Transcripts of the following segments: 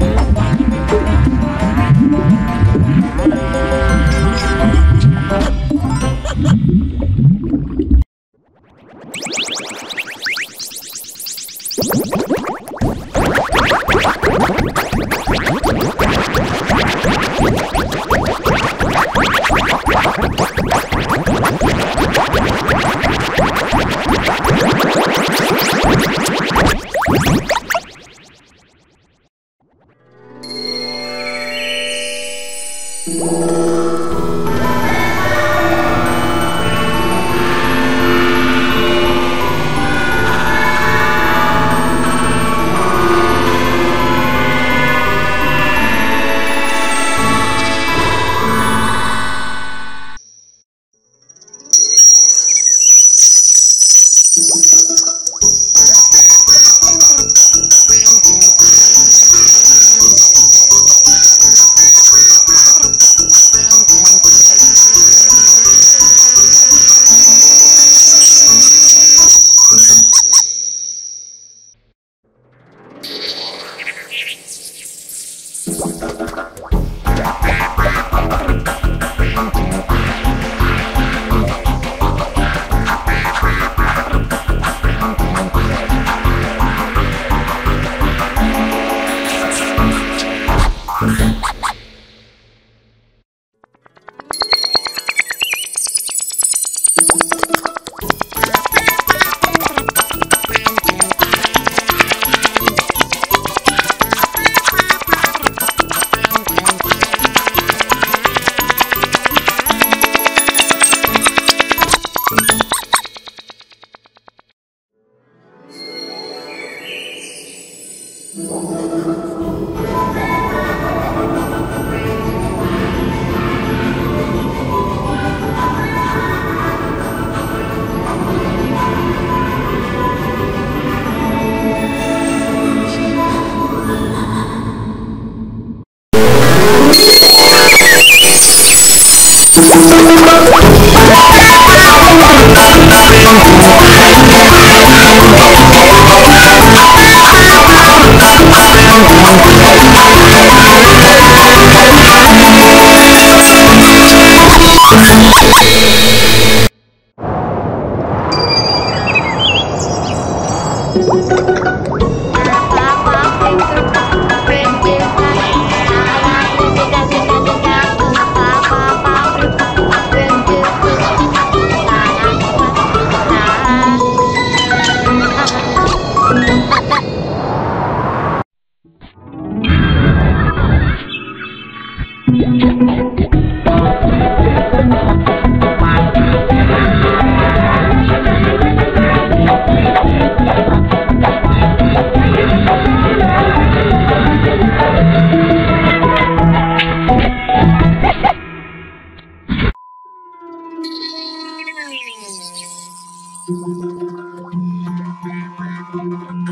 Bye. Thank you.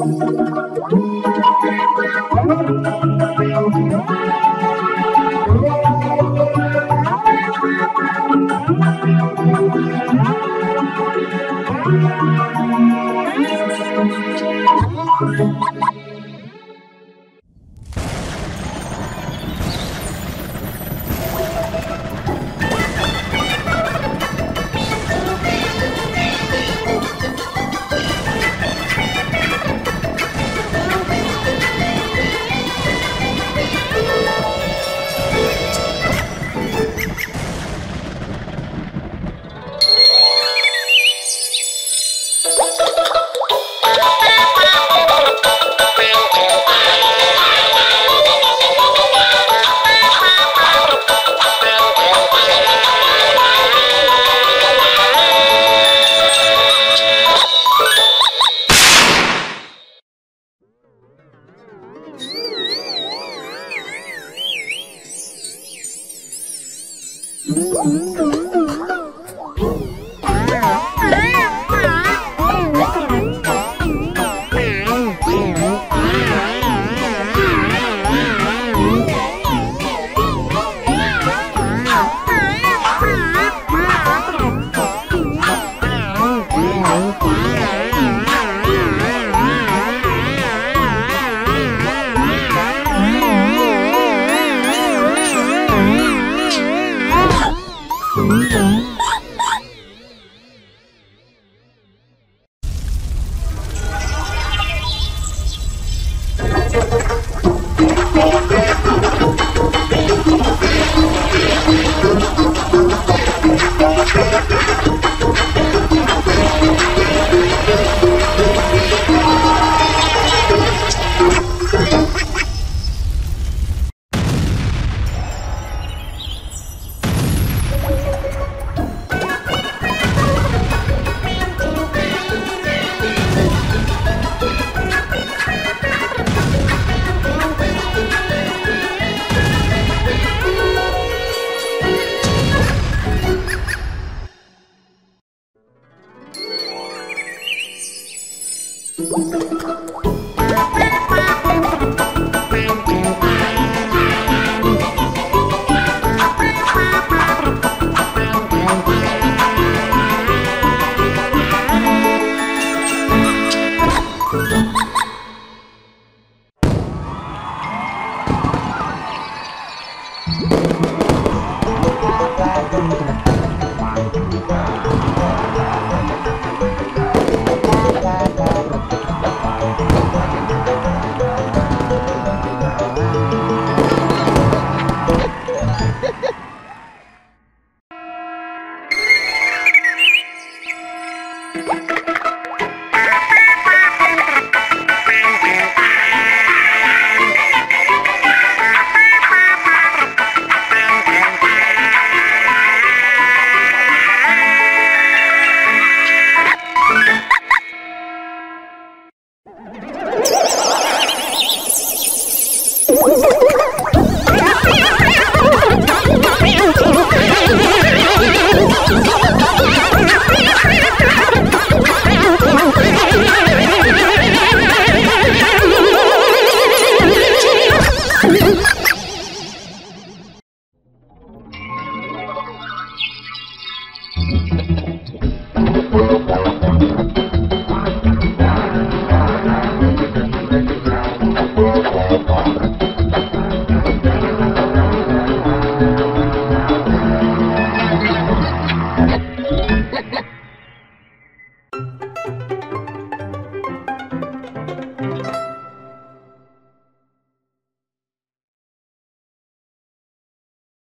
Mm-hmm. Música Autobahn.